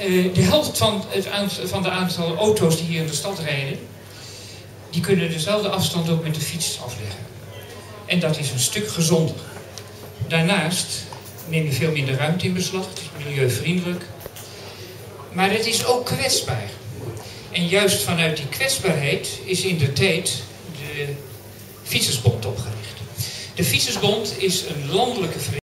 Eh, de helft van, het aantal, van de aantal auto's die hier in de stad rijden, die kunnen dus dezelfde afstand ook met de fiets afleggen. En dat is een stuk gezonder. Daarnaast neem je veel minder ruimte in beslag, het is milieuvriendelijk. Maar het is ook kwetsbaar. En juist vanuit die kwetsbaarheid is in de tijd de Fietsersbond opgericht. De Fietsersbond is een landelijke vereniging.